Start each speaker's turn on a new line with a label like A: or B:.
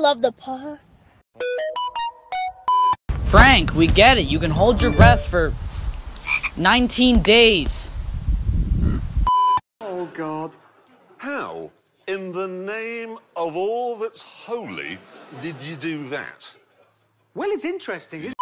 A: love the paw.
B: Frank, we get it. You can hold your breath for 19 days.
C: Oh, God. How, in the name of all that's holy, did you do that?
D: Well, it's interesting.